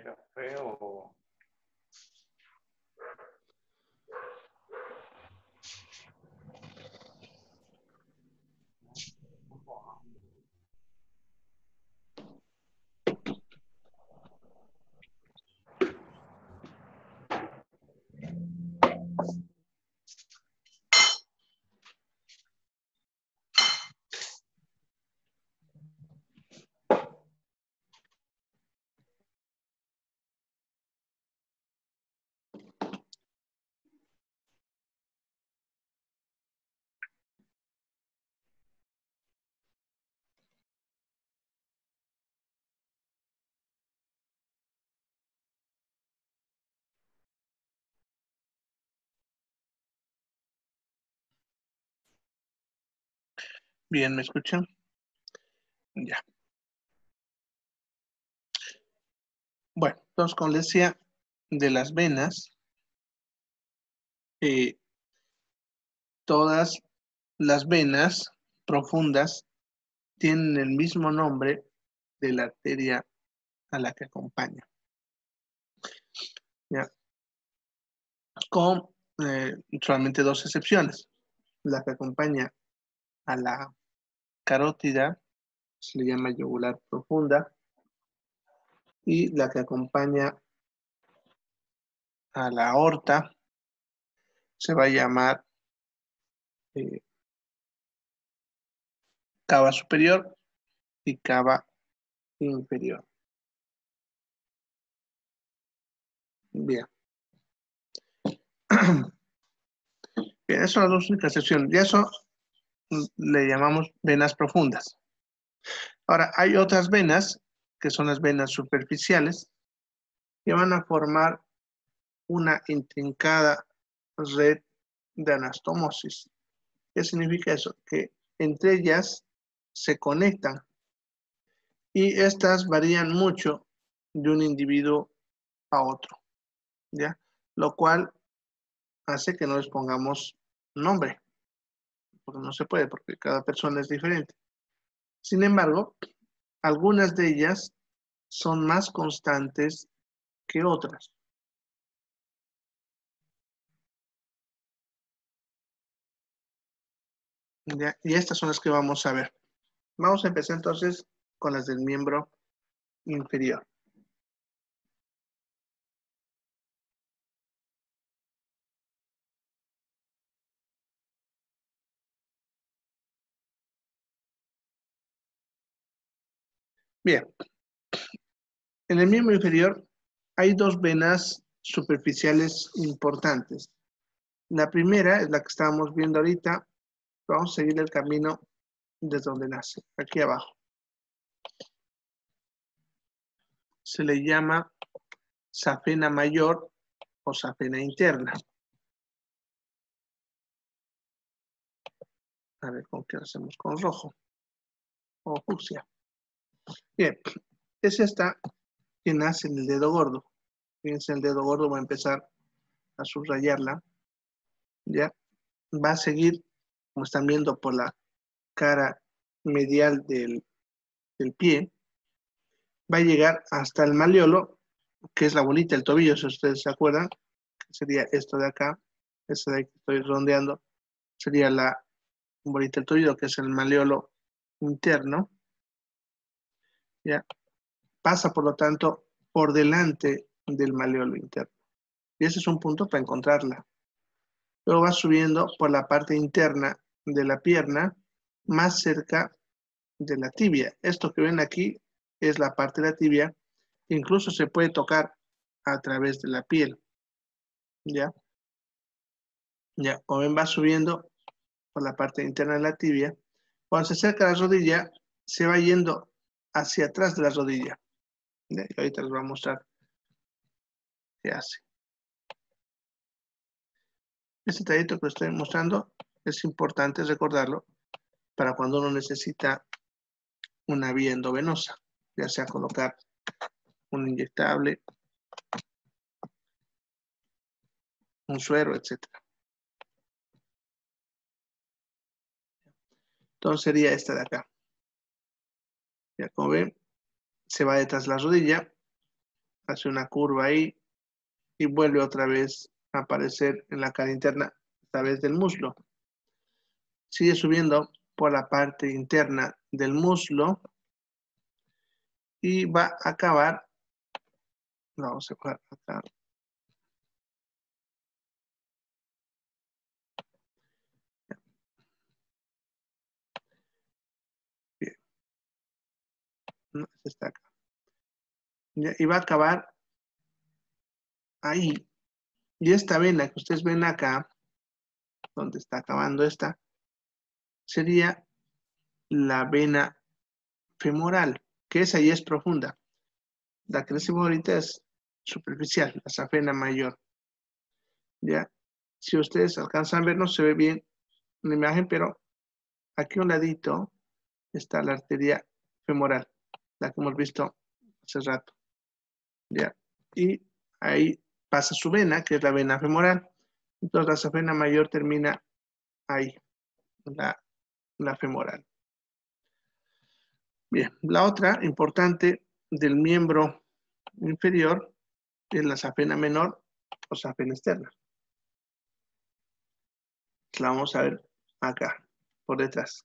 ¿Quiere café o...? Bien, ¿me escuchan? Ya. Bueno, entonces, como les decía, de las venas, eh, todas las venas profundas tienen el mismo nombre de la arteria a la que acompaña. ¿Ya? Con eh, solamente dos excepciones. La que acompaña a la carótida, se le llama yugular profunda, y la que acompaña a la aorta se va a llamar eh, cava superior y cava inferior. Bien. Bien, esas son las dos únicas excepciones. Y eso le llamamos venas profundas. Ahora, hay otras venas, que son las venas superficiales, que van a formar una intrincada red de anastomosis. ¿Qué significa eso? Que entre ellas se conectan y estas varían mucho de un individuo a otro, ¿ya? Lo cual hace que no les pongamos nombre porque no se puede, porque cada persona es diferente. Sin embargo, algunas de ellas son más constantes que otras. Y estas son las que vamos a ver. Vamos a empezar entonces con las del miembro inferior. Bien. En el miembro inferior hay dos venas superficiales importantes. La primera es la que estábamos viendo ahorita. Vamos a seguir el camino desde donde nace, aquí abajo. Se le llama safena mayor o safena interna. A ver con qué hacemos con rojo o fucsia. Bien, es esta que nace en el dedo gordo. Fíjense, el dedo gordo va a empezar a subrayarla. Ya va a seguir, como están viendo, por la cara medial del, del pie. Va a llegar hasta el maleolo, que es la bolita del tobillo, si ustedes se acuerdan. sería esto de acá, este de ahí que estoy rondeando. Sería la bolita del tobillo, que es el maleolo interno. ¿Ya? Pasa, por lo tanto, por delante del maleolo interno. Y ese es un punto para encontrarla. Luego va subiendo por la parte interna de la pierna, más cerca de la tibia. Esto que ven aquí es la parte de la tibia. Incluso se puede tocar a través de la piel. ¿Ya? Ya, como ven, va subiendo por la parte interna de la tibia. Cuando se acerca a la rodilla, se va yendo hacia atrás de la rodilla. Ahorita les voy a mostrar qué hace. Este trayecto que estoy mostrando es importante recordarlo para cuando uno necesita una vía endovenosa, ya sea colocar un inyectable, un suero, etc. Entonces sería esta de acá. Ya como ven, se va detrás de la rodilla hace una curva ahí y vuelve otra vez a aparecer en la cara interna, esta vez del muslo. Sigue subiendo por la parte interna del muslo y va a acabar, vamos a acá, está acá. Y va a acabar ahí. Y esta vena que ustedes ven acá, donde está acabando esta, sería la vena femoral, que esa ya es profunda. La que decimos ahorita es superficial, la safena mayor. Ya, si ustedes alcanzan a ver, no se ve bien la imagen, pero aquí a un ladito está la arteria femoral la que hemos visto hace rato. ¿Ya? Y ahí pasa su vena, que es la vena femoral. Entonces la safena mayor termina ahí, la, la femoral. Bien, la otra importante del miembro inferior es la safena menor o safena externa. La vamos a ver acá, por detrás.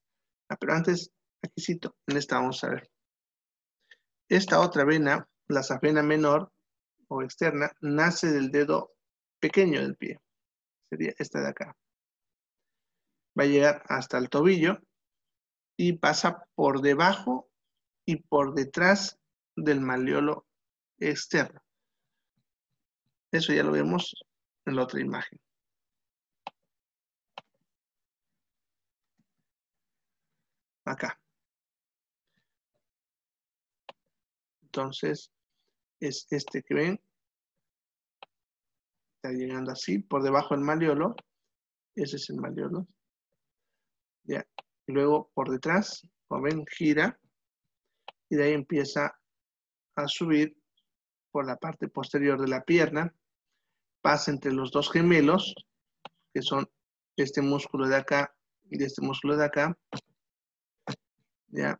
Ah, pero antes, aquí cito, en esta vamos a ver. Esta otra vena, la safena menor o externa, nace del dedo pequeño del pie. Sería esta de acá. Va a llegar hasta el tobillo y pasa por debajo y por detrás del maleolo externo. Eso ya lo vemos en la otra imagen. Acá. Entonces, es este que ven. Está llegando así, por debajo del maleolo. Ese es el maleolo. Ya. Luego por detrás, como ven, gira. Y de ahí empieza a subir por la parte posterior de la pierna. Pasa entre los dos gemelos, que son este músculo de acá y este músculo de acá. Ya.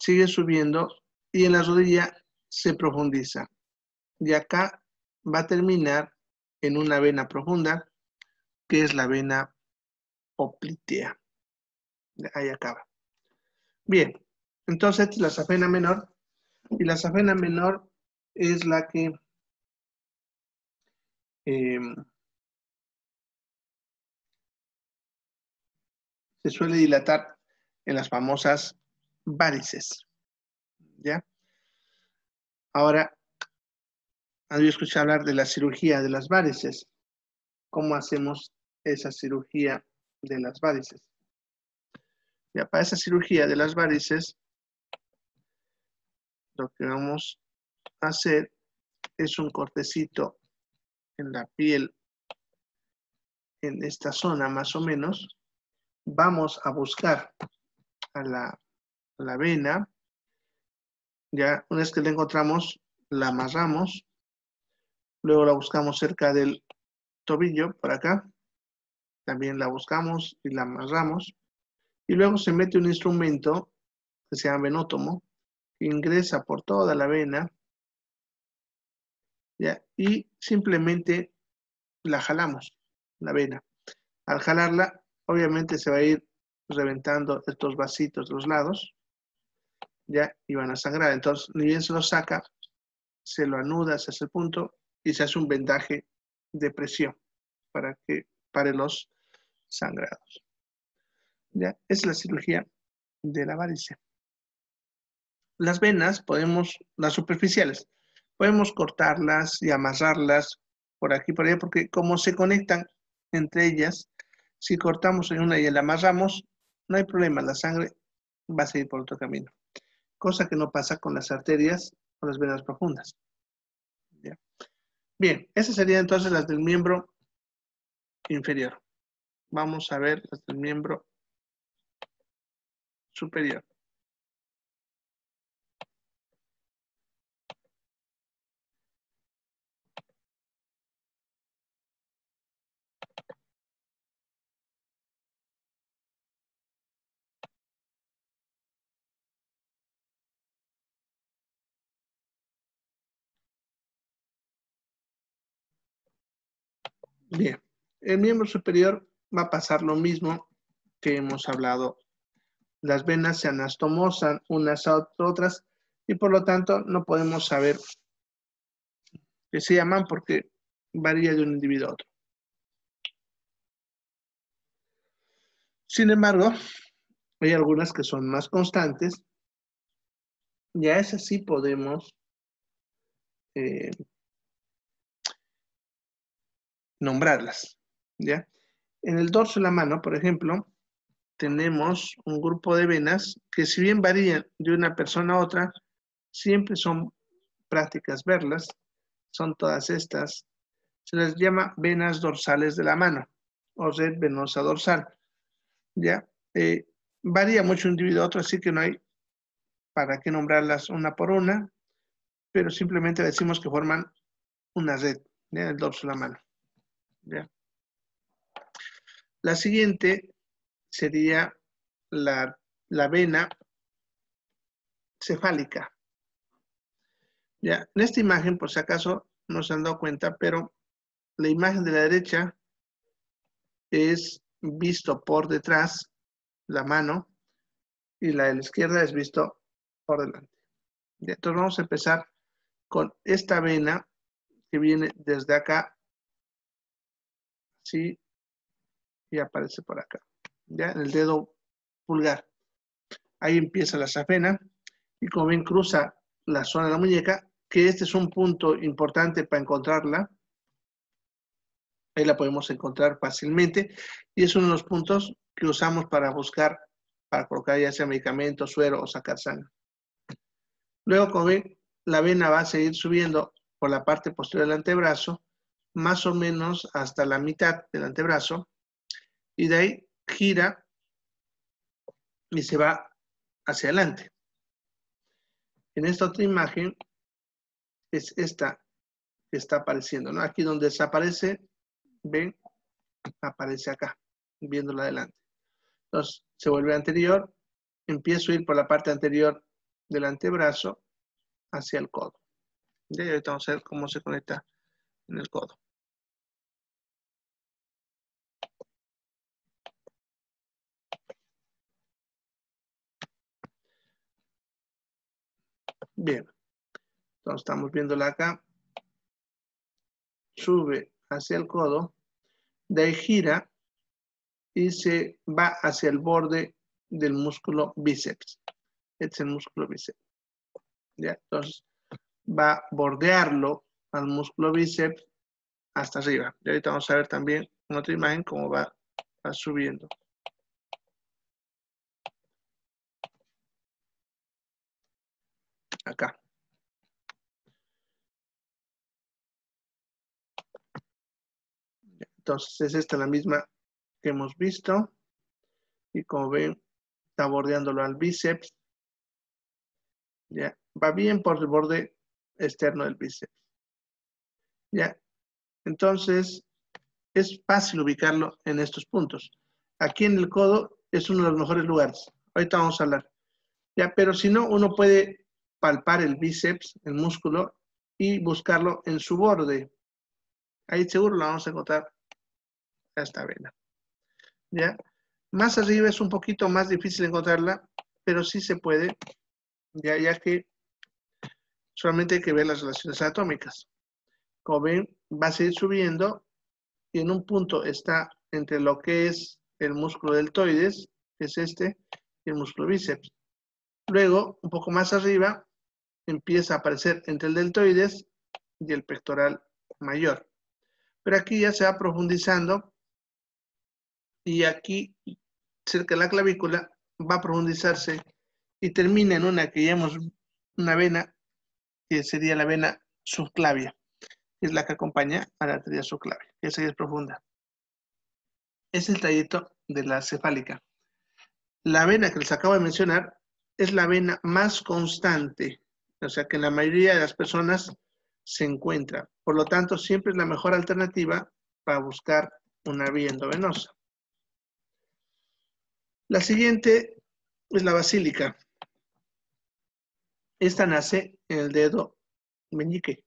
Sigue subiendo y en la rodilla se profundiza. Y acá va a terminar en una vena profunda, que es la vena oplitea. Ahí acaba. Bien, entonces la safena menor, y la safena menor es la que em, se suele dilatar en las famosas varices. ¿Ya? Ahora, había escuchado hablar de la cirugía de las varices. ¿Cómo hacemos esa cirugía de las varices? Ya, para esa cirugía de las varices, lo que vamos a hacer es un cortecito en la piel, en esta zona más o menos. Vamos a buscar a la, a la vena ya, una vez que la encontramos, la amarramos. Luego la buscamos cerca del tobillo, por acá. También la buscamos y la amarramos. Y luego se mete un instrumento que se llama venótomo, que ingresa por toda la vena. ¿ya? Y simplemente la jalamos, la vena. Al jalarla, obviamente se va a ir reventando estos vasitos de los lados ya iban a sangrar. Entonces, ni bien se lo saca, se lo anuda hacia ese punto y se hace un vendaje de presión para que pare los sangrados. Ya, es la cirugía de la varice. Las venas podemos, las superficiales, podemos cortarlas y amarrarlas por aquí, por allá, porque como se conectan entre ellas, si cortamos en una y la amarramos, no hay problema, la sangre va a seguir por otro camino cosa que no pasa con las arterias o las venas profundas. Bien, esas serían entonces las del miembro inferior. Vamos a ver las del miembro superior. Bien, el miembro superior va a pasar lo mismo que hemos hablado. Las venas se anastomosan unas a otras y por lo tanto no podemos saber qué se llaman porque varía de un individuo a otro. Sin embargo, hay algunas que son más constantes y a esas sí podemos eh, nombrarlas. ¿ya? En el dorso de la mano, por ejemplo, tenemos un grupo de venas que si bien varían de una persona a otra, siempre son prácticas verlas. Son todas estas. Se les llama venas dorsales de la mano o red venosa dorsal. ¿Ya? Eh, varía mucho un individuo a otro, así que no hay para qué nombrarlas una por una, pero simplemente decimos que forman una red, en el dorso de la mano. La siguiente sería la, vena cefálica. ¿Ya? En esta imagen, por si acaso no se han dado cuenta, pero la imagen de la derecha es visto por detrás, la mano, y la de la izquierda es visto por delante. Entonces vamos a empezar con esta vena que viene desde acá, y aparece por acá, ya en el dedo pulgar. Ahí empieza la safena, y como ven cruza la zona de la muñeca, que este es un punto importante para encontrarla. Ahí la podemos encontrar fácilmente, y es uno de los puntos que usamos para buscar, para colocar ya sea medicamento, suero o sacar sangre. Luego, como ven, la vena va a seguir subiendo por la parte posterior del antebrazo, más o menos hasta la mitad del antebrazo, y de ahí gira y se va hacia adelante. En esta otra imagen es esta que está apareciendo, ¿no? Aquí donde desaparece, ven, aparece acá, viéndola adelante. Entonces, se vuelve anterior, empiezo a ir por la parte anterior del antebrazo hacia el codo. Ahorita vamos a ver cómo se conecta en el codo. Bien. Entonces estamos viéndola acá. Sube hacia el codo. De ahí gira y se va hacia el borde del músculo bíceps. Este es el músculo bíceps. ¿Ya? Entonces, va a bordearlo al músculo bíceps hasta arriba. Y ahorita vamos a ver también en otra imagen cómo va, va subiendo. Acá. Entonces es esta la misma que hemos visto. Y como ven, está bordeándolo al bíceps. Ya, va bien por el borde externo del bíceps. Ya, entonces es fácil ubicarlo en estos puntos. Aquí en el codo es uno de los mejores lugares. Ahorita vamos a hablar. Ya, pero si no, uno puede palpar el bíceps, el músculo, y buscarlo en su borde. Ahí seguro lo vamos a encontrar a esta vena. ¿Ya? Más arriba es un poquito más difícil encontrarla, pero sí se puede, ya, ya que solamente hay que ver las relaciones anatómicas. Como ven, va a seguir subiendo y en un punto está entre lo que es el músculo deltoides, que es este, y el músculo bíceps. Luego, un poco más arriba, empieza a aparecer entre el deltoides y el pectoral mayor. Pero aquí ya se va profundizando y aquí, cerca de la clavícula, va a profundizarse y termina en una que llamamos una vena, que sería la vena subclavia, que es la que acompaña a la arteria subclavia. Esa es profunda. Es el trayecto de la cefálica. La vena que les acabo de mencionar es la vena más constante o sea que en la mayoría de las personas se encuentra. Por lo tanto, siempre es la mejor alternativa para buscar una vía endovenosa. La siguiente es la basílica. Esta nace en el dedo meñique.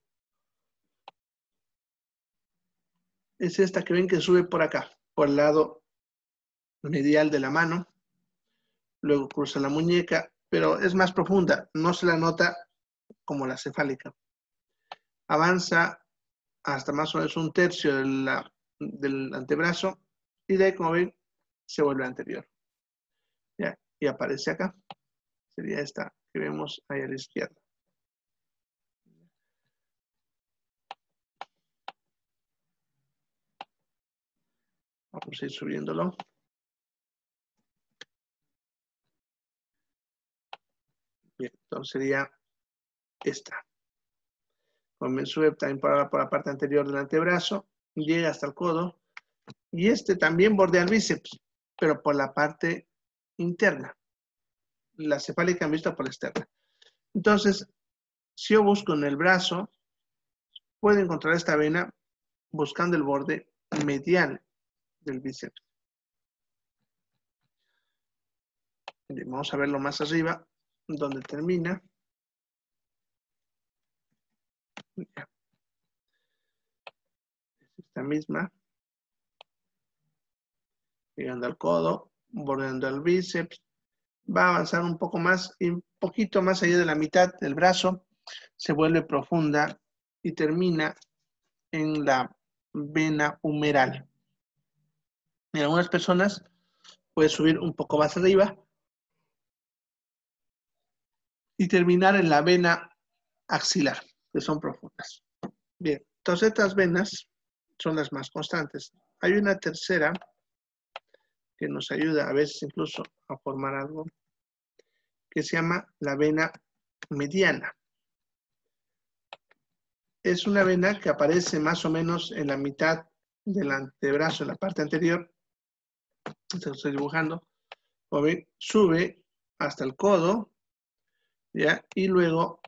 es esta que ven que sube por acá, por el lado medial de la mano. Luego cruza la muñeca, pero es más profunda, no se la nota como la cefálica. Avanza hasta más o menos un tercio del antebrazo y de ahí, como ven, se vuelve anterior. ¿Ya? Y aparece acá. Sería esta que vemos ahí a la izquierda. Vamos a ir subiéndolo. Bien, entonces sería esta. Sube también por la, por la parte anterior del antebrazo, llega hasta el codo. Y este también bordea el bíceps, pero por la parte interna. La cefálica en vista por la externa. Entonces, si yo busco en el brazo, puedo encontrar esta vena buscando el borde medial del bíceps. Vamos a verlo más arriba, donde termina. Esta misma. Llegando al codo, bordeando el bíceps. Va a avanzar un poco más y un poquito más allá de la mitad del brazo. Se vuelve profunda y termina en la vena humeral. En algunas personas puede subir un poco más arriba y terminar en la vena axilar, que son profundas. Bien, entonces estas venas son las más constantes. Hay una tercera que nos ayuda a veces incluso a formar algo, que se llama la vena mediana. Es una vena que aparece más o menos en la mitad del antebrazo, en la parte anterior, estoy dibujando, sube hasta el codo, ¿ya? Y luego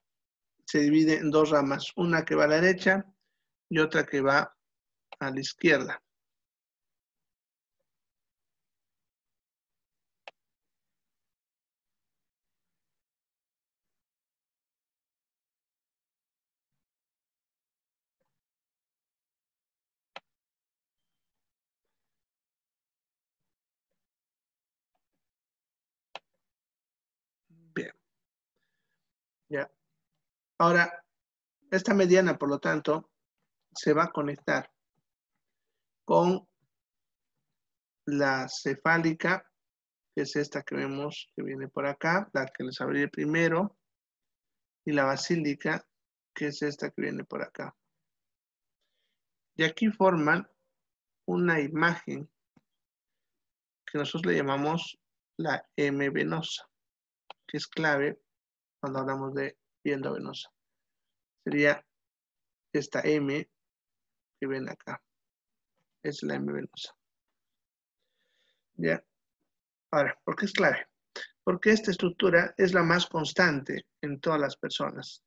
se divide en dos ramas, una que va a la derecha y otra que va a la izquierda. Ahora, esta mediana, por lo tanto, se va a conectar con la cefálica, que es esta que vemos que viene por acá, la que les abrí primero, y la basílica, que es esta que viene por acá. Y aquí forman una imagen que nosotros le llamamos la M venosa, que es clave cuando hablamos de viendo venosa. Sería esta M que ven acá. Es la M venosa. ¿Ya? Ahora, ¿por qué es clave? Porque esta estructura es la más constante en todas las personas,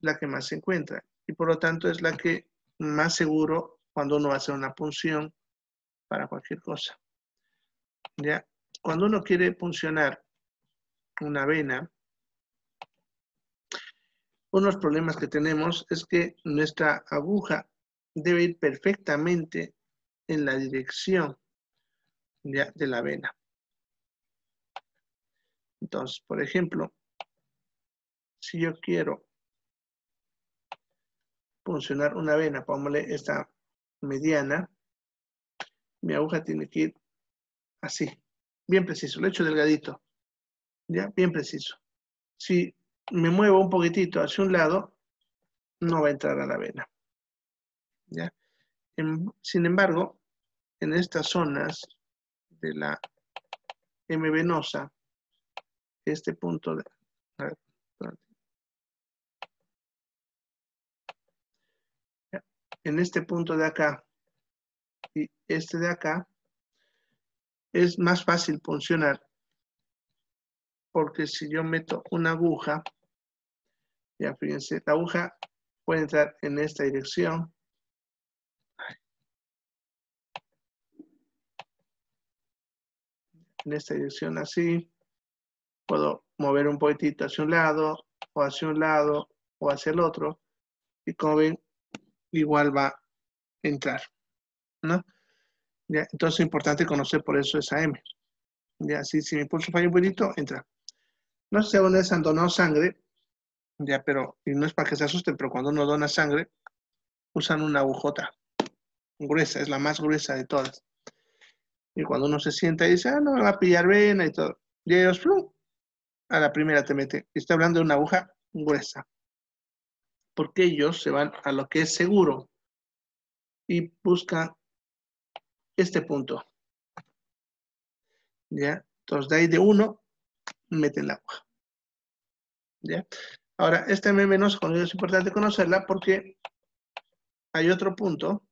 la que más se encuentra. Y por lo tanto es la que más seguro cuando uno va a hacer una punción para cualquier cosa. ¿Ya? Cuando uno quiere puncionar una vena, unos problemas que tenemos es que nuestra aguja debe ir perfectamente en la dirección de la vena. Entonces, por ejemplo, si yo quiero funcionar una vena, pongámosle esta mediana, mi aguja tiene que ir así, bien preciso, lo he hecho delgadito, ya, bien preciso. Si me muevo un poquitito hacia un lado, no va a entrar a la vena. sin embargo, en estas zonas de la M venosa, este punto de... en este punto de acá y este de acá, es más fácil funcionar porque si yo meto una aguja ya fíjense, la aguja puede entrar en esta dirección. En esta dirección así. Puedo mover un poquitito hacia un lado, o hacia un lado, o hacia el otro. Y como ven, igual va a entrar. ¿no? ¿Ya? Entonces es importante conocer por eso esa M. Ya, si, si mi pulso falla un poquito, entra. No sé han donado sangre, ya, pero, y no es para que se asusten, pero cuando uno dona sangre, usan una agujota gruesa, es la más gruesa de todas. Y cuando uno se sienta y dice, ah, no me va a pillar vena y todo, y ellos, a la primera te mete. Estoy hablando de una aguja gruesa. Porque ellos se van a lo que es seguro y buscan este punto. ¿Ya? Entonces, de ahí de uno, meten la aguja. ¿Ya? Ahora, esta M menos es importante conocerla porque hay otro punto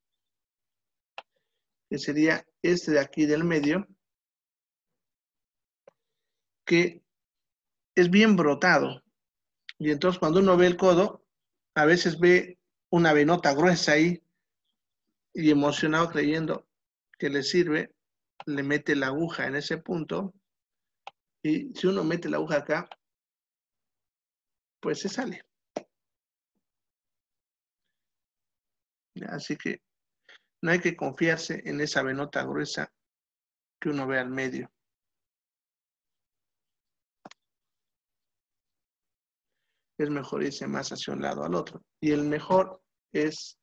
que sería este de aquí del medio, que es bien brotado. Y entonces cuando uno ve el codo, a veces ve una venota gruesa ahí y emocionado creyendo que le sirve, le mete la aguja en ese punto y si uno mete la aguja acá, pues se sale. Así que no hay que confiarse en esa venota gruesa que uno ve al medio. Es mejor irse más hacia un lado al otro. Y el mejor es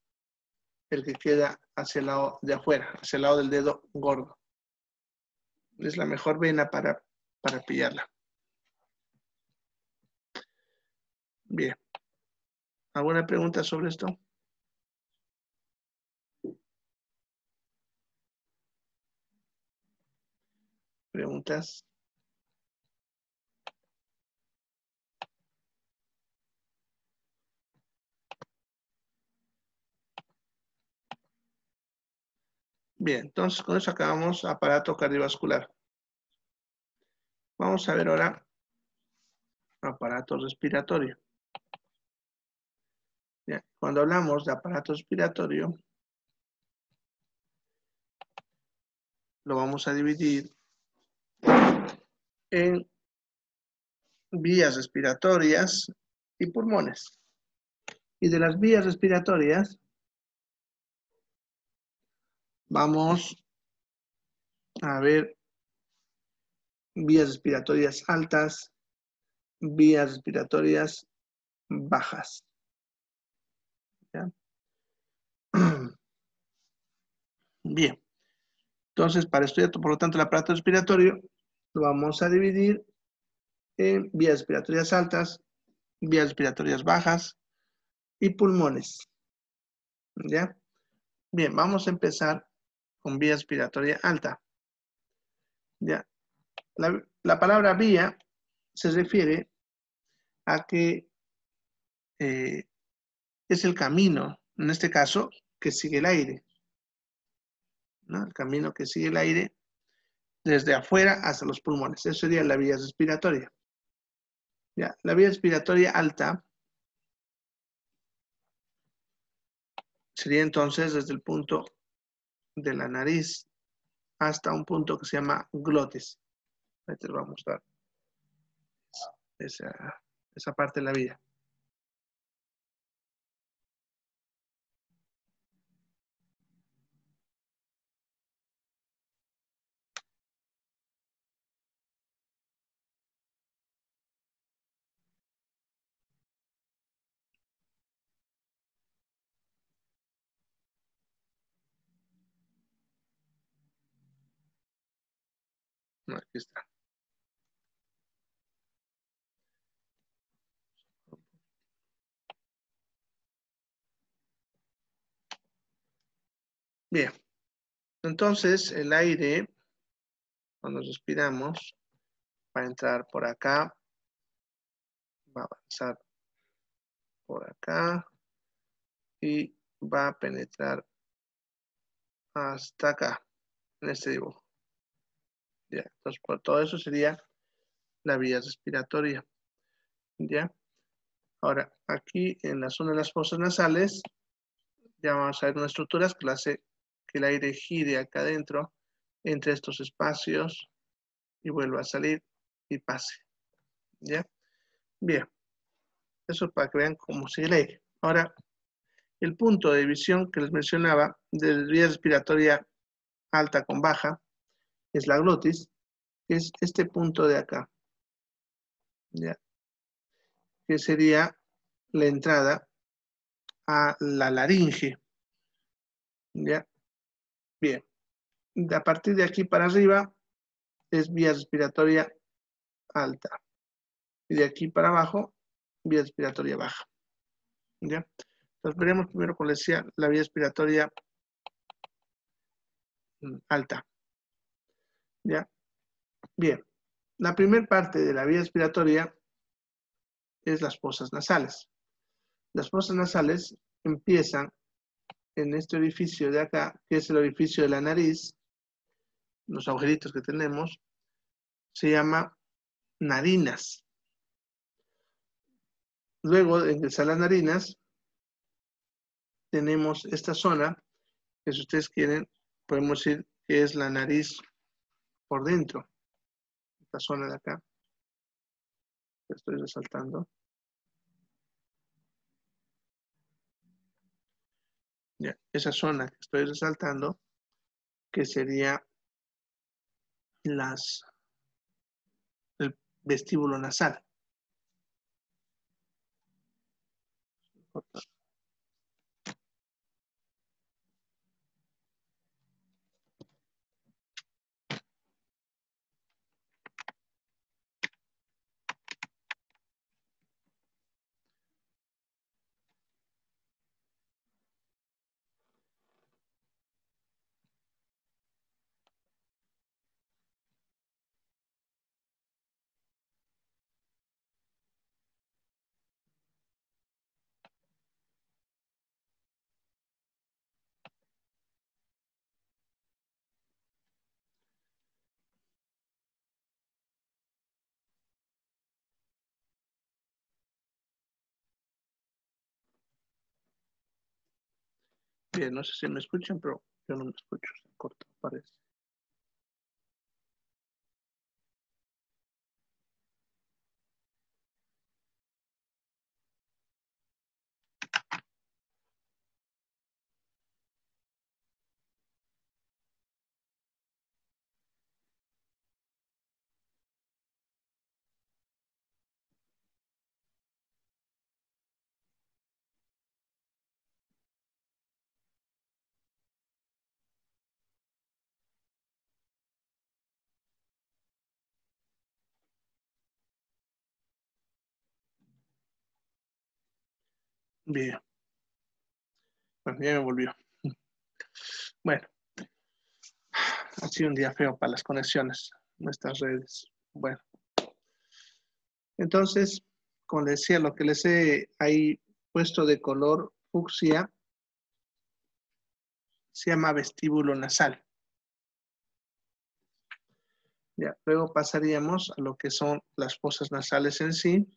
el que queda hacia el lado de afuera, hacia el lado del dedo gordo. Es la mejor vena para, para pillarla. Bien. ¿Alguna pregunta sobre esto? ¿Preguntas? Bien, entonces con eso acabamos aparato cardiovascular. Vamos a ver ahora aparato respiratorio. Cuando hablamos de aparato respiratorio, lo vamos a dividir en vías respiratorias y pulmones. Y de las vías respiratorias vamos a ver vías respiratorias altas, vías respiratorias bajas. Bien. Entonces, para estudiar, por lo tanto, el aparato respiratorio, lo vamos a dividir en vías respiratorias altas, vías respiratorias bajas y pulmones. ¿Ya? Bien, vamos a empezar con vía respiratoria alta. ¿Ya? La, palabra vía se refiere a que eh, es el camino, en este caso, que sigue el aire. ¿no? El camino que sigue el aire desde afuera hasta los pulmones. Eso sería la vía respiratoria. ¿Ya? La vía respiratoria alta sería entonces desde el punto de la nariz hasta un punto que se llama glotis. Ahí te lo voy a mostrar. Esa, esa parte de la vía. Bien. Entonces, el aire, cuando respiramos, va a entrar por acá, va a avanzar por acá y va a penetrar hasta acá, en este dibujo. Entonces, por todo eso sería la vía respiratoria, ¿ya? Ahora, aquí en la zona de las fosas nasales, ya vamos a ver unas estructuras que hace que el aire gire acá adentro, entre estos espacios, y vuelva a salir y pase, ¿ya? Bien. Eso para que vean cómo sigue el aire. Ahora, El punto de división que les mencionaba de vía respiratoria alta con baja es la glotis, es este punto de acá. ¿Ya? Que sería la entrada a la laringe. ¿Ya? Bien. A partir de aquí para arriba es vía respiratoria alta. Y de aquí para abajo, vía respiratoria baja. ¿Ya? Entonces veremos primero, como decía, la vía respiratoria mm, alta. ¿Ya? Bien. La primera parte de la vía respiratoria es las fosas nasales. Las fosas nasales empiezan en este orificio de acá, que es el orificio de la nariz, los agujeritos que tenemos, se llama narinas. Luego de ingresar las narinas, tenemos esta zona, que si ustedes quieren, podemos decir que es la nariz por dentro. Esta zona de acá. Estoy resaltando. Esa zona que estoy resaltando, que sería las, el vestíbulo nasal. Bien, no sé si me escuchan, pero yo no me escucho, se corta, parece. Bien. Bueno, ya me volvió. Bueno. Ha sido un día feo para las conexiones, nuestras redes. Bueno. Entonces, como les decía, lo que les he ahí puesto de color fucsia se llama vestíbulo nasal. Ya, luego pasaríamos a lo que son las fosas nasales en sí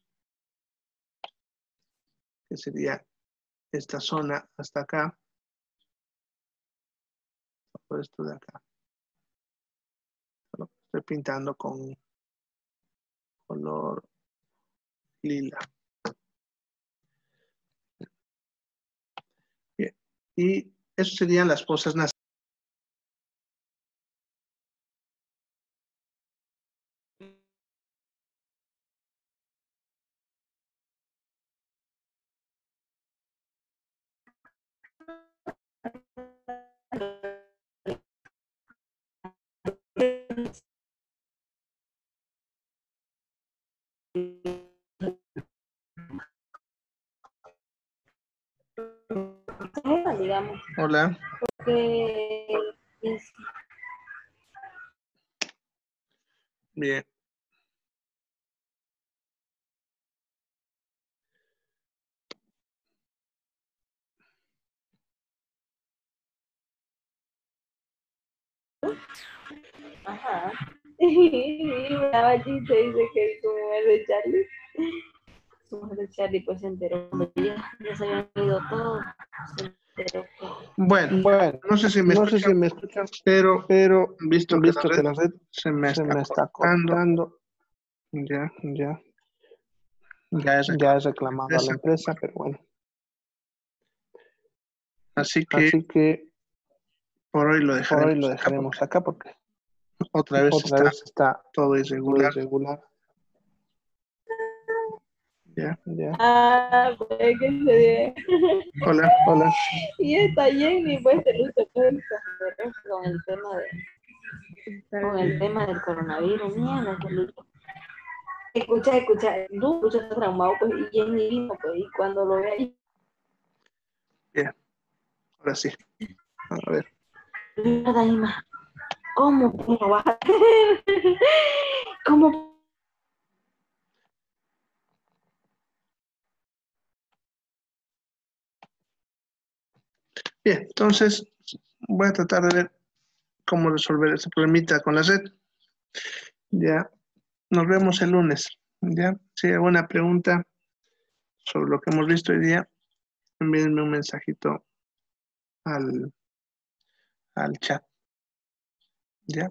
que sería esta zona hasta acá, por esto de acá. estoy pintando con color lila. Bien. Y eso serían las fosas Hola. Porque Bien. Ajá. Y la ballita dice que es su mujer de Charlie. Su mujer de Charlie pues se enteró. Ya, ya se habían ido todos. Se enteró Bueno, Bueno, no sé si me no sé escuchan, si me escuchan, pero pero visto, visto que que la la red red se me se está, me está cortando, cortando, ya, ya, ya es ya he reclamado a la empresa, pero bueno. Así que, Así que por hoy lo por dejaremos, hoy lo acá dejaremos acá porque porque otra vez otra está vez está todo irregular. irregular. ¿ya? Ya. Ah, pues que se ve. Hola, Hola. Y esta Jenny, pues, se lucha todo con el tema de, con el tema del coronavirus, mierda, se lucha. Escucha, escucha, tú escuchas traumado, pues, y Jenny vino, pues, y cuando lo ve ahí, ahora sí. A ver, ¿cómo lo vas a hacer? ¿Cómo? bien, entonces voy a tratar de ver cómo resolver ese problemita con la red. Ya, nos vemos el lunes. Ya, si hay alguna pregunta sobre lo que hemos visto hoy día, envíenme un mensajito al, al chat. Ya,